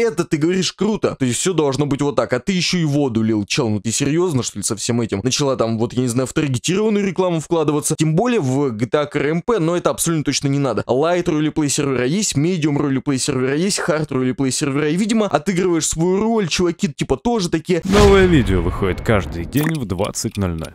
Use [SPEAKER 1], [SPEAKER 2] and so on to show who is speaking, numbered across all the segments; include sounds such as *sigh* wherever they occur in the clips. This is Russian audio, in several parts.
[SPEAKER 1] это ты говоришь круто. То есть все должно быть вот так, а ты еще и воду лил. Чел, ну ты серьезно, что ли, со всем этим? Начала там, вот, я не знаю, в таргетированную рекламу вкладываться. Тем более в GTA RMP, но это абсолютно точно не надо. Light ролеплей сервера есть, Medium ролеплей сервера есть, Hard ролеплей сервера. И, видимо, отыгрываешь свою роль, чуваки типа тоже такие.
[SPEAKER 2] Новое видео выходит каждый день в 20.00.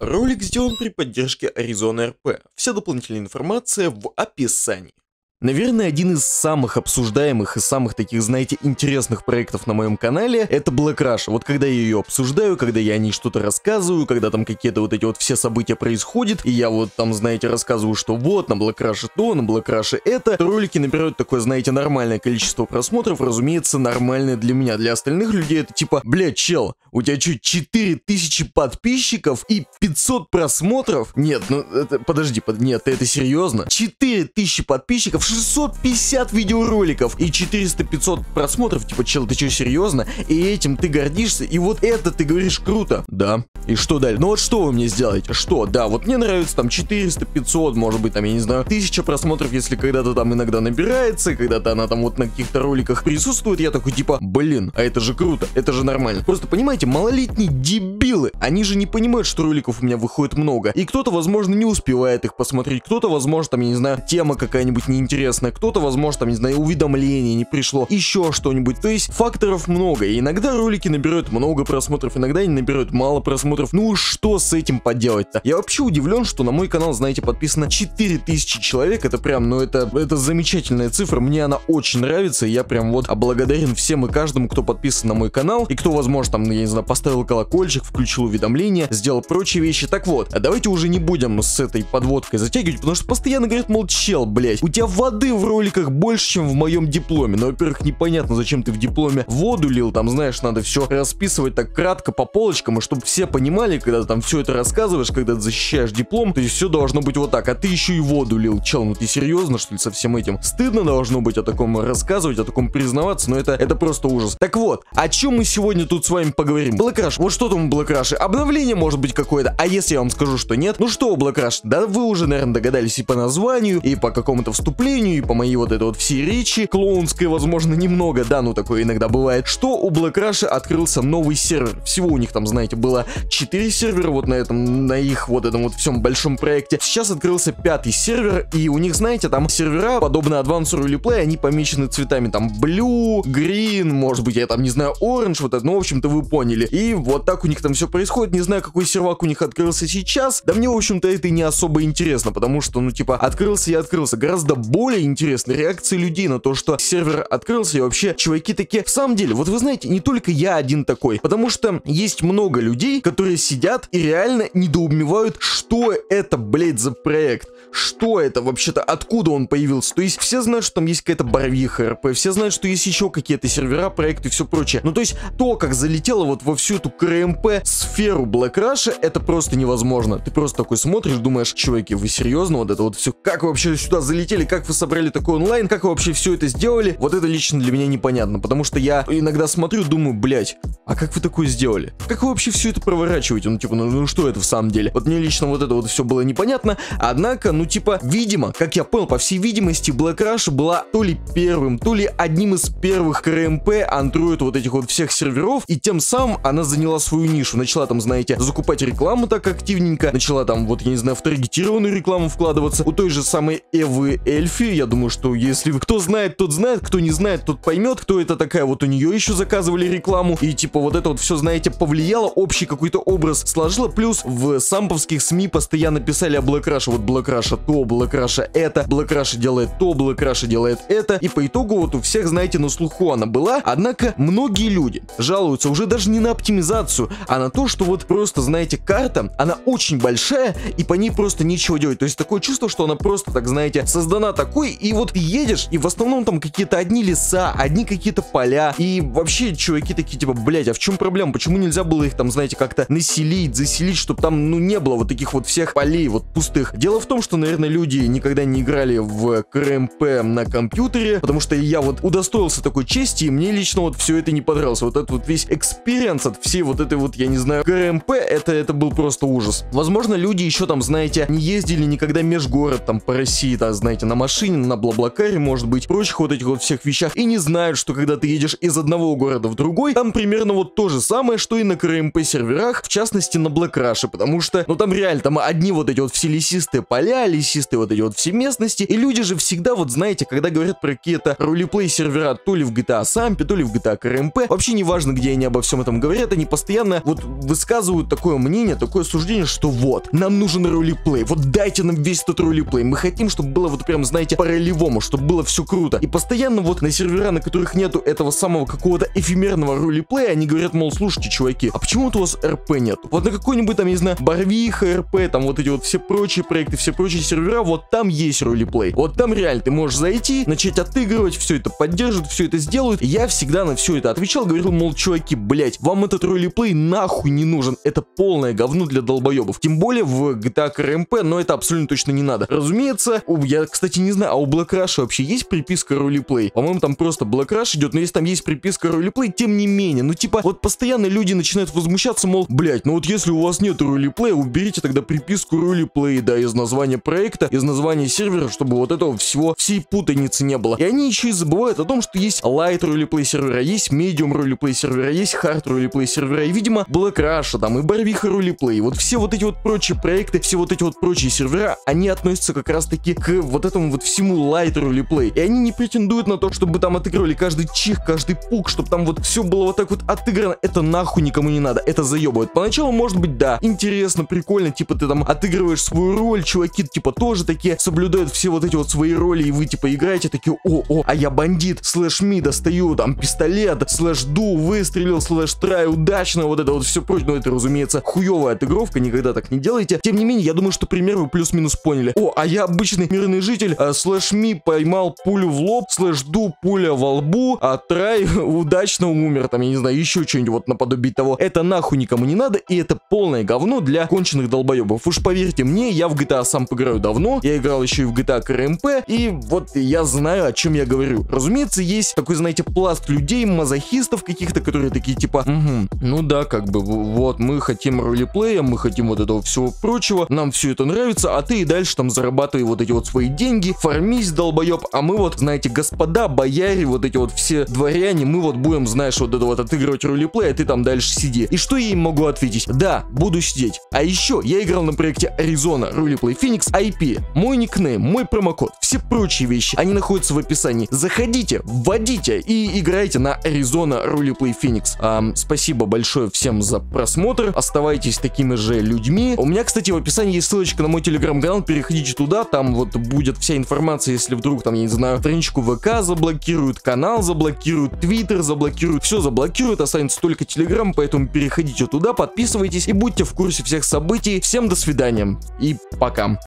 [SPEAKER 1] Ролик сделан при поддержке Arizona RP. Вся дополнительная информация в описании. Наверное, один из самых обсуждаемых и самых таких, знаете, интересных проектов на моем канале — это Black Rush. Вот когда я ее обсуждаю, когда я о ней что-то рассказываю, когда там какие-то вот эти вот все события происходят, и я вот там, знаете, рассказываю, что вот, на Black Rush то, на Black Rush это, то ролики набирают такое, знаете, нормальное количество просмотров, разумеется, нормальное для меня. Для остальных людей это типа, бля, чел, у тебя что, 4000 подписчиков и 500 просмотров? Нет, ну, это, подожди, под, нет, это серьезно? 4000 подписчиков, 650 видеороликов и 400-500 просмотров, типа, чел, ты что, серьезно? И этим ты гордишься, и вот это ты говоришь круто. Да. И что дальше? Ну вот что вы мне сделаете? Что? Да, вот мне нравится там 400-500, может быть, там, я не знаю, 1000 просмотров, если когда-то там иногда набирается, когда-то она там вот на каких-то роликах присутствует, я такой, типа, блин, а это же круто, это же нормально. Просто понимаете, малолетние дебилы, они же не понимают, что роликов у меня выходит много. И кто-то, возможно, не успевает их посмотреть, кто-то, возможно, там, я не знаю, тема какая-нибудь неинтересная, интересное, кто-то, возможно, там, не знаю, уведомление не пришло, еще что-нибудь. То есть факторов много, и иногда ролики набирают много просмотров, иногда они набирают мало просмотров. Ну что с этим поделать-то? Я вообще удивлен, что на мой канал, знаете, подписано 4000 человек, это прям, ну это, это замечательная цифра, мне она очень нравится, и я прям вот благодарен всем и каждому, кто подписан на мой канал, и кто, возможно, там, я не знаю, поставил колокольчик, включил уведомления, сделал прочие вещи. Так вот, а давайте уже не будем с этой подводкой затягивать, потому что постоянно говорят, мол, чел, блять, у тебя воды в роликах больше, чем в моем дипломе. Но, во-первых, непонятно, зачем ты в дипломе воду лил, там, знаешь, надо все расписывать так кратко по полочкам, и чтобы все понимали, когда ты там все это рассказываешь, когда ты защищаешь диплом, то есть все должно быть вот так, а ты еще и воду лил. Чел, ну ты серьезно, что ли, со всем этим? Стыдно должно быть о таком рассказывать, о таком признаваться, но это, это просто ужас. Так вот, о чем мы сегодня тут с вами поговорим? Rush, вот что там Rush? Обновление может быть какое-то, а если я вам скажу, что нет? Ну что Rush? Да вы уже, наверное, догадались и по названию, и по какому-то вступлению, и по моей вот этой вот всей речи, клоунской, возможно, немного, да, ну такое иногда бывает, что у Black Rush открылся новый сервер. Всего у них там, знаете, было 4 сервера вот на этом, на их вот этом вот всем большом проекте. Сейчас открылся пятый сервер, и у них, знаете, там сервера, подобно Advanced или Play, они помечены цветами там Blue, Green, может быть, я там не знаю, Orange, вот это, ну, в общем-то, вы поняли. И вот так у них там все происходит, не знаю, какой сервак у них открылся сейчас, да мне, в общем-то, это не особо интересно, потому что, ну, типа, открылся и открылся. Гораздо более интересно реакции людей на то, что сервер открылся, и вообще чуваки такие, в самом деле, вот вы знаете, не только я один такой, потому что есть много людей, которые сидят и реально недоумевают, что это, блядь, за проект, что это вообще-то, откуда он появился, то есть все знают, что там есть какая-то барвиха РП, все знают, что есть еще какие-то сервера, проекты и все прочее, ну то есть то, как залетело вот во всю эту КРМП сферу Black Rush, это просто невозможно, ты просто такой смотришь, думаешь, чуваки, вы серьезно, вот это вот все, как вообще сюда залетели, как вы собрали такой онлайн, как вы вообще все это сделали, вот это лично для меня непонятно, потому что я иногда смотрю, думаю, блять, а как вы такое сделали? Как вы вообще все это проворачиваете? Ну, типа, ну, ну что это в самом деле? Вот мне лично вот это вот все было непонятно, однако, ну, типа, видимо, как я понял, по всей видимости, Black Rush была то ли первым, то ли одним из первых КРМП Android вот этих вот всех серверов, и тем самым она заняла свою нишу, начала там, знаете, закупать рекламу так активненько, начала там, вот, я не знаю, в таргетированную рекламу вкладываться, у той же самой Эвы Эльфи, я думаю, что если кто знает, тот знает, кто не знает, тот поймет, кто это такая, вот у нее еще заказывали рекламу, и типа вот это вот все, знаете, повлияло, общий какой-то образ сложило, плюс в самповских СМИ постоянно писали о Black Rush, вот Black Rush то, Black Rush это, Black Rush делает то, Black Rush делает это, и по итогу вот у всех, знаете, на слуху она была, однако многие люди жалуются уже даже не на оптимизацию, а на то, что вот просто, знаете, карта, она очень большая, и по ней просто ничего делать, то есть такое чувство, что она просто, так знаете, создана так такой, и вот ты едешь, и в основном там какие-то одни леса, одни какие-то поля, и вообще чуваки такие, типа, блять, а в чем проблема? Почему нельзя было их там, знаете, как-то населить, заселить, чтобы там, ну, не было вот таких вот всех полей вот пустых? Дело в том, что, наверное, люди никогда не играли в CRMP на компьютере, потому что я вот удостоился такой чести, и мне лично вот все это не понравилось. Вот этот вот весь experience от всей вот этой вот, я не знаю, CRMP, это, это был просто ужас. Возможно, люди еще там, знаете, не ездили никогда межгород там по России, да, знаете, на машине, на Блаблакаре, может быть, прочих вот этих вот всех вещах, и не знают, что когда ты едешь из одного города в другой, там примерно вот то же самое, что и на КРМП серверах, в частности на Rush, потому что, ну там реально, там одни вот эти вот все лесистые поля, лесистые вот эти вот все местности, и люди же всегда вот, знаете, когда говорят про какие-то ролеплей сервера, то ли в GTA Samp, то ли в GTA КРМП, вообще не важно, где они обо всем этом говорят, они постоянно вот высказывают такое мнение, такое суждение, что вот, нам нужен ролеплей, вот дайте нам весь этот ролеплей, мы хотим, чтобы было вот прям, знаете, по-ролевому, чтобы было все круто. И постоянно вот на сервера, на которых нету этого самого какого-то эфемерного ролеплея, они говорят, мол, слушайте, чуваки, а почему у вас РП нет? Вот на какой-нибудь там, не знаю, Барвиха, РП, там вот эти вот все прочие проекты, все прочие сервера, вот там есть ролеплей. Вот там реально ты можешь зайти, начать отыгрывать, все это поддержат, все это сделают. Я всегда на все это отвечал, говорил, мол, чуваки, блять, вам этот ролеплей нахуй не нужен. Это полное говно для долбоебов. Тем более в GTA RMP, но это абсолютно точно не надо. Разумеется, я, кстати, не знаю, а у Black Rush вообще есть приписка ролеплей? По-моему, там просто Black Rush идет, но если там есть приписка ролеплей, тем не менее, ну типа, вот постоянно люди начинают возмущаться, мол, блять, ну вот если у вас нет ролеплея, уберите тогда приписку ролеплей, да, из названия проекта, из названия сервера, чтобы вот этого всего, всей путаницы не было. И они еще и забывают о том, что есть light roleplay сервера, есть medium roleplay сервера, есть hard roleplay сервера, и, видимо, Black Russia, там, и Барвиха roleplay, вот все вот эти вот прочие проекты, все вот эти вот прочие сервера, они относятся как раз таки к вот этому вот всему light roleplay, и они не претендуют на то, чтобы там отыгрывали каждый чих, каждый пук, чтобы там вот все было вот так вот отыграно, это нахуй никому не надо, это заебывает. Поначалу, может быть, да, интересно, прикольно, типа ты там отыгрываешь свою роль, чуваки, типа, тоже такие соблюдают все вот эти вот свои роли, и вы, типа, играете такие, о, о, а я бандит, slash me, достаю там пистолет, slash do, выстрелил, slash try, удачно, вот это вот все прочее, но это, разумеется, хуевая отыгровка, никогда так не делайте. Тем не менее, я думаю, что пример вы плюс-минус поняли. О, а я обычный мирный житель, а, slash me поймал пулю в лоб, slash do, пуля во лбу, а try *laughs* удачно умер, там, я не знаю, еще что-нибудь вот наподобие того. Это нахуй никому не надо, и это полное говно для конченых долбоебов. Уж поверьте мне, я в GTA SAMP играю давно, я играл еще и в GTA CRMP, и вот я знаю, о чем я говорю. Разумеется, есть такой, знаете, пласт людей, мазохистов каких-то, которые такие типа, угу, ну да, как бы, вот, мы хотим ролеплея, мы хотим вот этого всего прочего, нам все это нравится, а ты и дальше там зарабатывай вот эти вот свои деньги, фармись, долбоеб, а мы вот, знаете, господа, бояре, вот эти вот все дворяне, мы вот будем, знаешь, вот это вот отыгрывать roleplay, а ты там дальше сиди. И что я им могу ответить? Да, буду сидеть. А еще я играл на проекте Arizona Roleplay Phoenix IP, мой никнейм, мой промокод, все прочие вещи, они находятся в описании. Заходите, вводите и играйте на Arizona Roleplay Phoenix. Эм, спасибо большое всем за просмотр, оставайтесь такими же людьми. У меня, кстати, в описании есть ссылочка на мой телеграм-канал, переходите туда, там вот будет вся информация, если вдруг там, я не знаю, страничку ВК заблокируют, канал заблокируют, Твиттер заблокируют, все заблокируют, останется только Телеграм, поэтому переходите туда, подписывайтесь и будьте в курсе всех событий. Всем до свидания и пока.